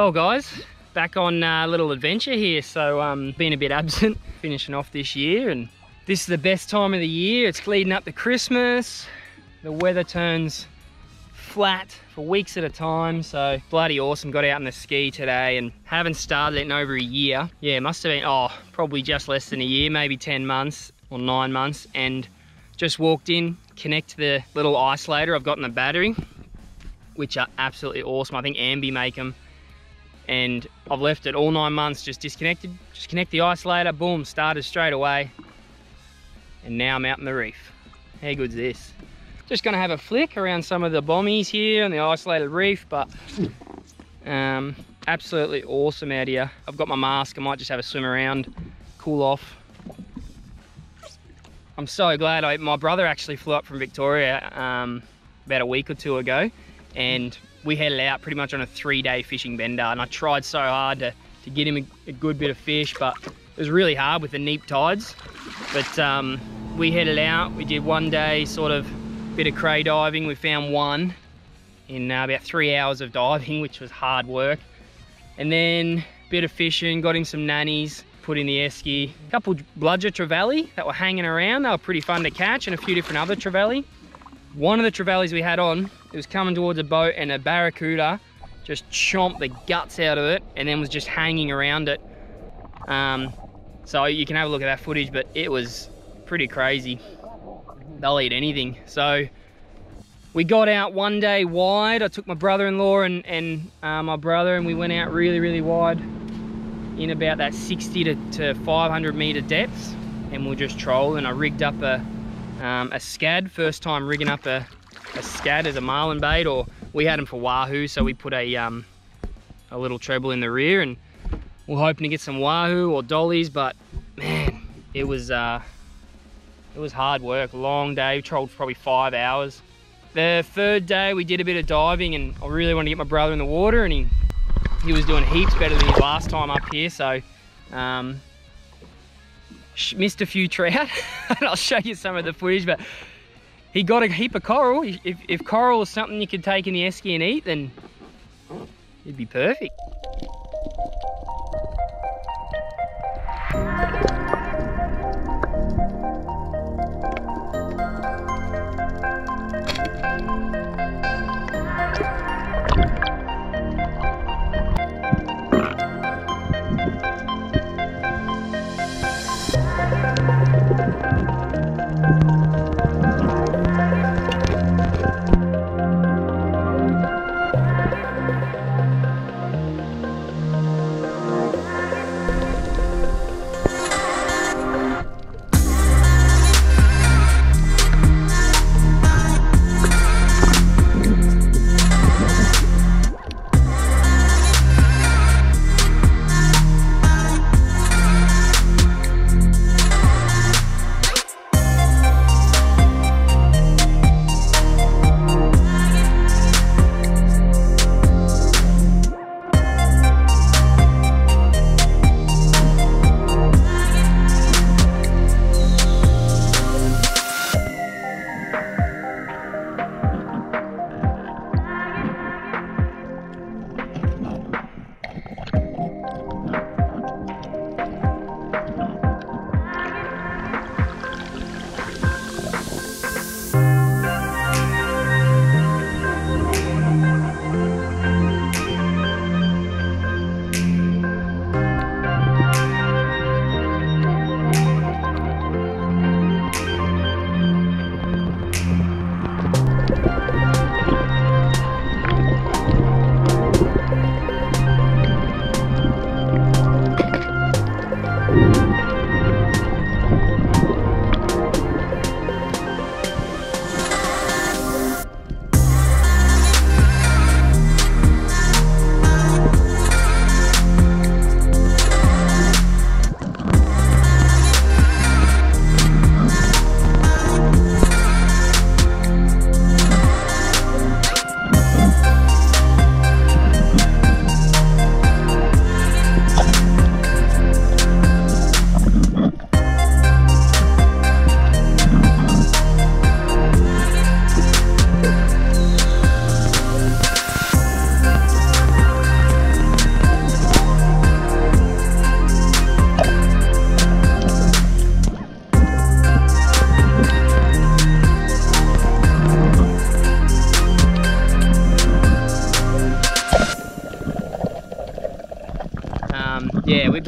Well guys, back on a little adventure here. So um, a bit absent, finishing off this year and this is the best time of the year. It's leading up to Christmas. The weather turns flat for weeks at a time. So bloody awesome. Got out on the ski today and haven't started it in over a year. Yeah, must have been, oh, probably just less than a year, maybe 10 months or nine months. And just walked in, connect the little isolator I've got in the battery, which are absolutely awesome. I think Ambi make them. And I've left it all nine months just disconnected. Just connect the isolator, boom, started straight away. And now I'm out in the reef. How good's this? Just gonna have a flick around some of the bommies here on the isolated reef, but um, absolutely awesome out here. I've got my mask, I might just have a swim around, cool off. I'm so glad I, my brother actually flew up from Victoria um, about a week or two ago and we headed out pretty much on a three day fishing bender and I tried so hard to, to get him a, a good bit of fish but it was really hard with the neap tides but um, we headed out we did one day sort of bit of cray diving we found one in uh, about three hours of diving which was hard work and then bit of fishing got him some nannies put in the esky. A couple bludger trevally that were hanging around. They were pretty fun to catch and a few different other trevally. One of the trevallies we had on, it was coming towards a boat and a barracuda just chomped the guts out of it and then was just hanging around it. Um, so you can have a look at that footage, but it was pretty crazy. They'll eat anything. So we got out one day wide. I took my brother-in-law and, and uh, my brother and we went out really, really wide in about that 60 to, to 500 meter depths and we'll just troll and I rigged up a, um, a scad, first time rigging up a, a scad as a marlin bait or we had them for wahoo so we put a, um, a little treble in the rear and we're hoping to get some wahoo or dollies but man it was uh, it was hard work, long day, we trolled for probably five hours. The third day we did a bit of diving and I really wanted to get my brother in the water and he he was doing heaps better than his last time up here. So um, missed a few trout and I'll show you some of the footage, but he got a heap of coral. If, if coral is something you could take in the esky and eat, then it'd be perfect.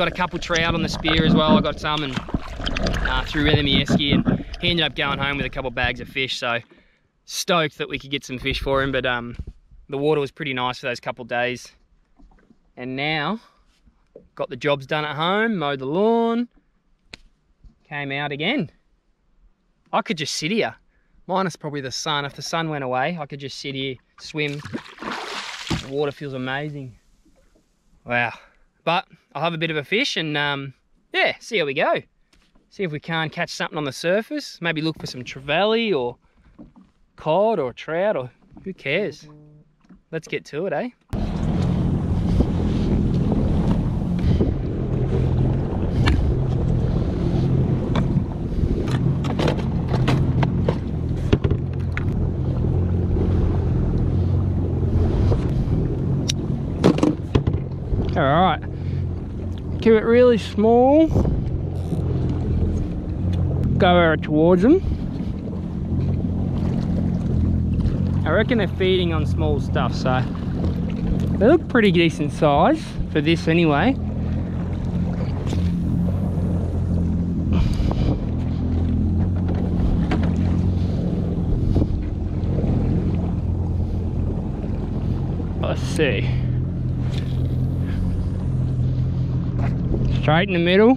Got a couple trout on the spear as well. I got some and uh, through Remieski and he ended up going home with a couple bags of fish. So stoked that we could get some fish for him. But um, the water was pretty nice for those couple days. And now got the jobs done at home, mowed the lawn, came out again. I could just sit here, minus probably the sun. If the sun went away, I could just sit here, swim. The water feels amazing. Wow. But I'll have a bit of a fish and um, yeah, see how we go. See if we can catch something on the surface. Maybe look for some trevally or cod or trout or who cares. Let's get to it, eh? All right, keep it really small. Go towards them. I reckon they're feeding on small stuff, so they look pretty decent size for this anyway. Let's see. Straight in the middle.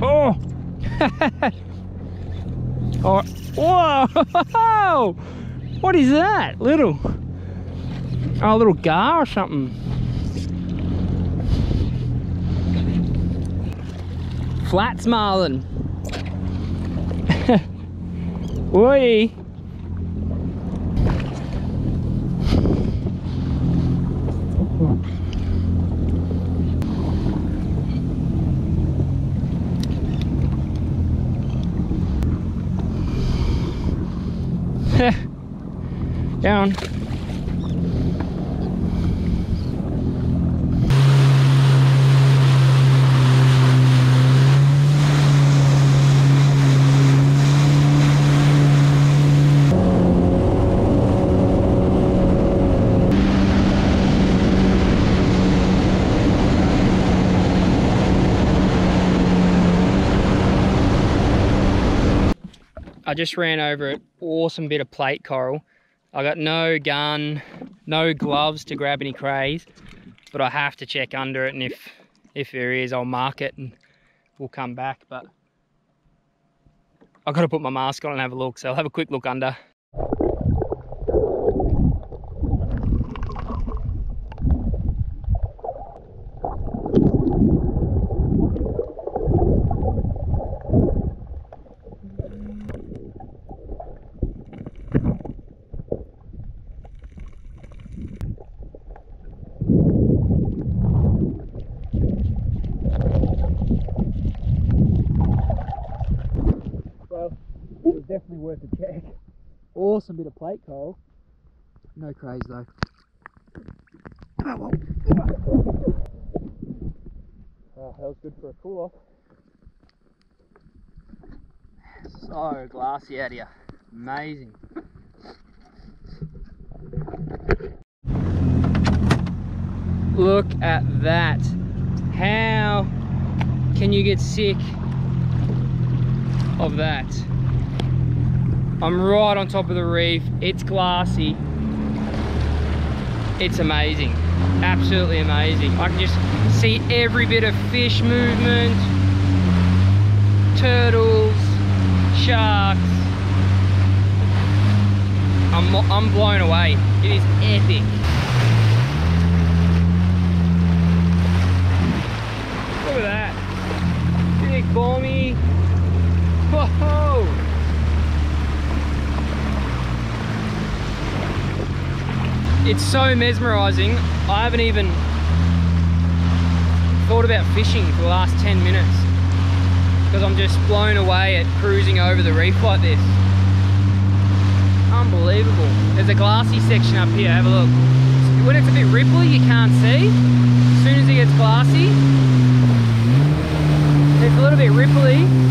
Oh! oh! Whoa! What is that? Little. Oh, a little gar or something. Flats marlin. Oi! Down. Just ran over an awesome bit of plate coral. I got no gun, no gloves to grab any crays, but I have to check under it and if, if there is, I'll mark it and we'll come back. But I've got to put my mask on and have a look, so I'll have a quick look under. Worth a check. Awesome bit of plate coral. No crays though. Oh, well. oh, that was good for a cool off. So glassy out here. Amazing. Look at that. How can you get sick of that? I'm right on top of the reef. It's glassy. It's amazing. Absolutely amazing. I can just see every bit of fish movement, turtles, sharks. I'm, I'm blown away. It is epic. Look at that. Big bommy. Whoa! It's so mesmerizing. I haven't even thought about fishing for the last 10 minutes because I'm just blown away at cruising over the reef like this. Unbelievable. There's a glassy section up here, have a look. When it's a bit ripply, you can't see. As soon as it gets glassy, it's a little bit ripply.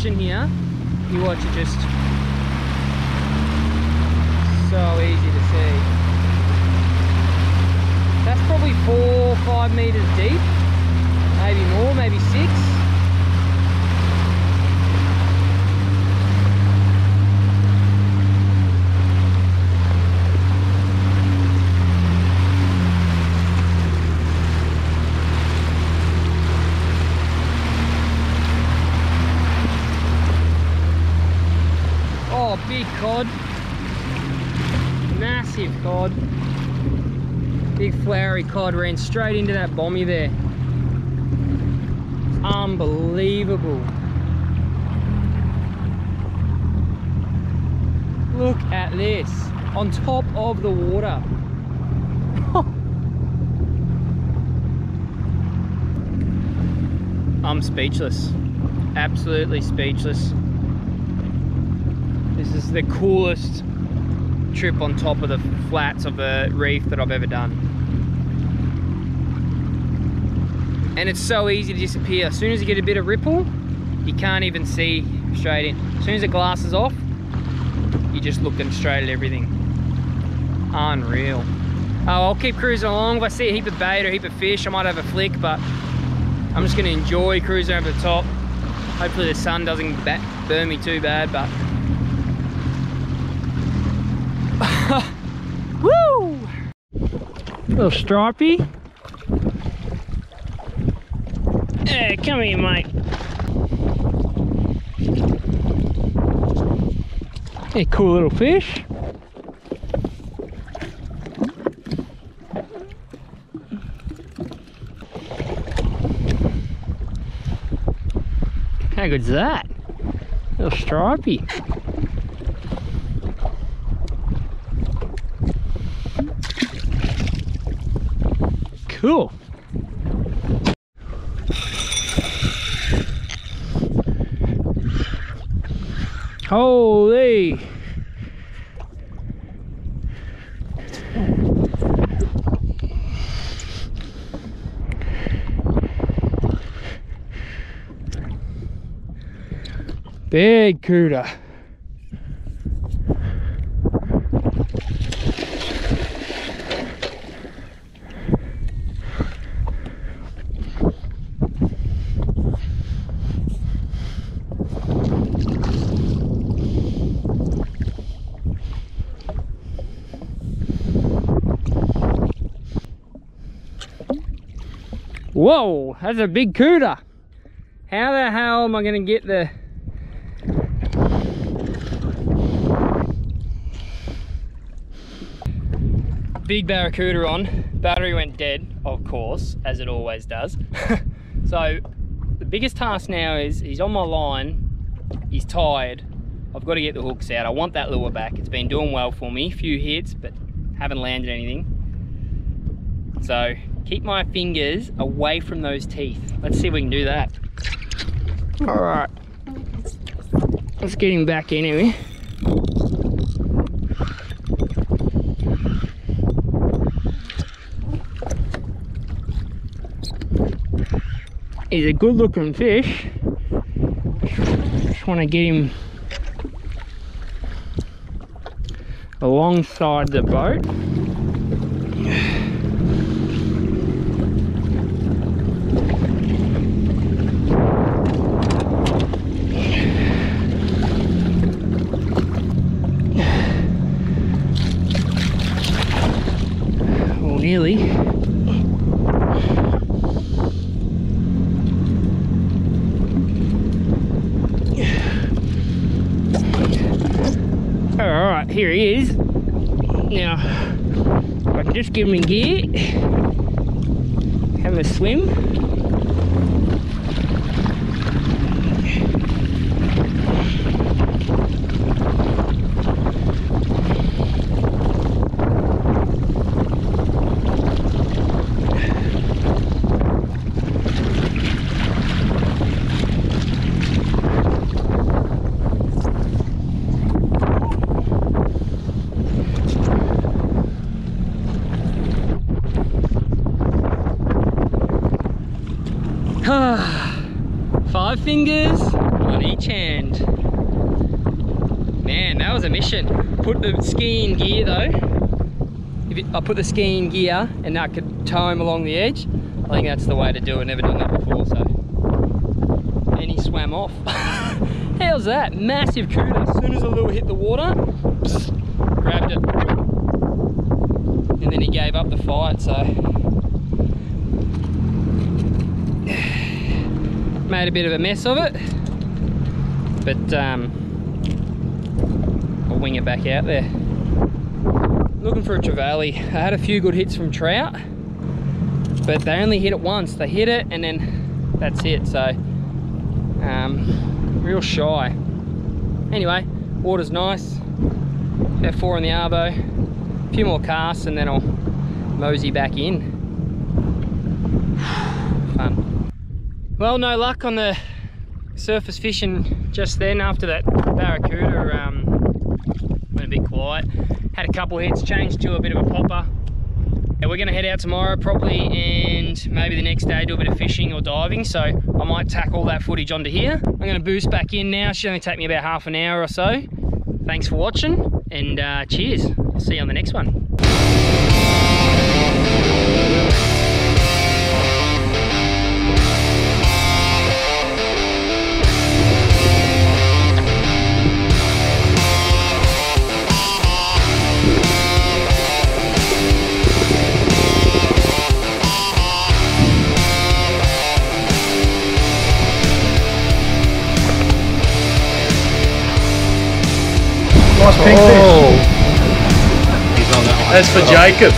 connection here. It just so easy to see. That's probably four, five meters deep, maybe more, maybe six. Oh, big cod. Massive cod. Big flowery cod ran straight into that bommy there. Unbelievable. Look at this. On top of the water. I'm speechless. Absolutely speechless. This is the coolest trip on top of the flats of the reef that I've ever done. And it's so easy to disappear. As soon as you get a bit of ripple, you can't even see straight in. As soon as the glass is off, you're just looking straight at everything. Unreal. Oh, I'll keep cruising along. If I see a heap of bait or a heap of fish, I might have a flick, but I'm just gonna enjoy cruising over the top. Hopefully the sun doesn't burn me too bad, but Little stripey. Hey, come here, mate. Hey, cool little fish. How good's that? Little stripey. Cool. Holy. Big couta. Whoa, that's a big couta. How the hell am I gonna get the big barracuda on. Battery went dead, of course, as it always does. so the biggest task now is he's on my line, he's tired. I've got to get the hooks out. I want that lure back. It's been doing well for me. Few hits, but haven't landed anything. So keep my fingers away from those teeth. Let's see if we can do that. All right. Let's get him back anyway. He's a good looking fish. Just want to get him alongside the boat. Here he is. Now, I can just give him a gear, have a swim. Five fingers on each hand. Man, that was a mission. Put the ski in gear though. It, I put the ski in gear and I could tow him along the edge, I think that's the way to do it. Never done that before, so. And he swam off. How's that? Massive couta. As soon as the lure hit the water, grabbed it. And then he gave up the fight, so. Made a bit of a mess of it. But um, I'll wing it back out there. Looking for a trevally. I had a few good hits from trout, but they only hit it once. They hit it and then that's it. So, um, real shy. Anyway, water's nice. About four in the arvo. A few more casts and then I'll mosey back in. Fun. Well, no luck on the surface fishing just then after that barracuda um, went a bit quiet. Had a couple hits, changed to a bit of a popper. Yeah, we're gonna head out tomorrow probably and maybe the next day do a bit of fishing or diving. So I might tack all that footage onto here. I'm gonna boost back in now. Should only take me about half an hour or so. Thanks for watching and uh, cheers. I'll see you on the next one. That's for Jacob.